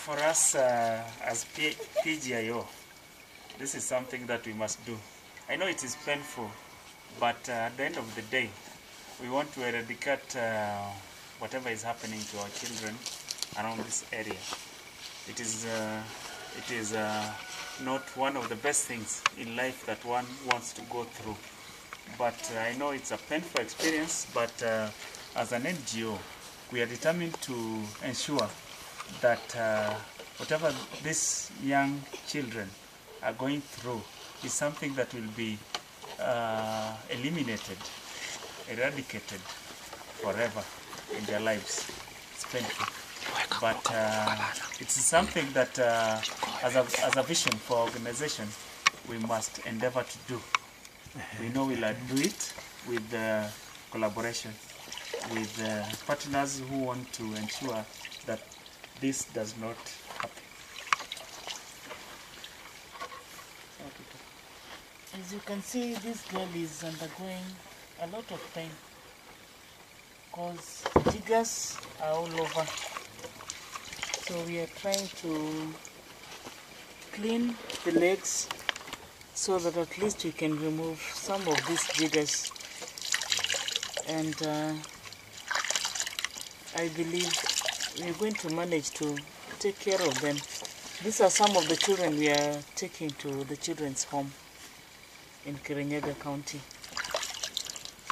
for us uh, as P- PGIO, this is something that we must do. I know it is painful, but uh, at the end of the day, we want to eradicate uh, whatever is happening to our children around this area. It is, uh, it is uh, not one of the best things in life that one wants to go through. But uh, I know it's a painful experience, but as an NGO, we are determined to ensure that uh, whatever these young children are going through is something that will be uh, eliminated, eradicated forever in their lives. It's painful. But uh, it's something that, uh, as, a, as a vision for organization, we must endeavor to do. We know we'll do it with collaboration with partners who want to ensure that this does not happen. As you can see, this girl is undergoing a lot of pain because jiggers are all over. So we are trying to clean the legs so that at least we can remove some of these jiggers. And uh, I believe we're going to manage to take care of them. These are some of the children we are taking to the children's home in Kirinyaga County.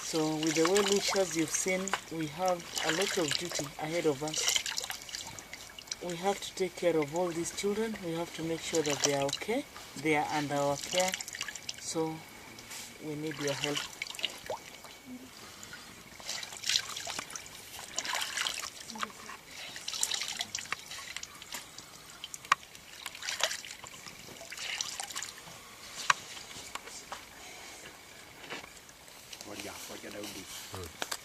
So with the well wishers you've seen, we have a lot of duty ahead of us. We have to take care of all these children. We have to make sure that they are okay. They are under our care. So we need your help. Ngoja, ngoja Daudi.